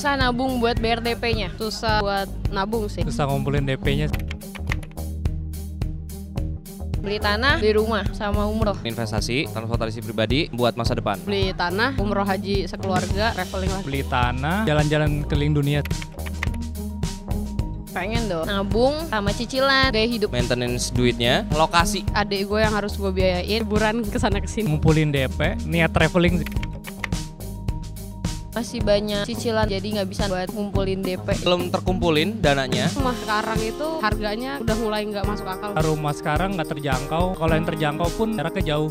Susah nabung buat bayar DP-nya. Susah buat nabung sih. Susah ngumpulin DP-nya. Beli tanah, beli rumah, sama umroh. investasi, transportasi pribadi buat masa depan. Beli tanah, umroh haji sekeluarga, traveling lah. Beli tanah, jalan-jalan keliling dunia. Pengen dong. Nabung sama cicilan, gaya hidup. Maintenance duitnya, lokasi. Adik gue yang harus gue biayain, liburan ke sana ke sini. Ngumpulin DP, niat traveling. Masih banyak cicilan, jadi nggak bisa buat ngumpulin DP. Belum terkumpulin dananya, Rumah sekarang itu harganya udah mulai nggak masuk akal. Rumah sekarang nggak terjangkau. Kalau yang terjangkau pun jaraknya jauh.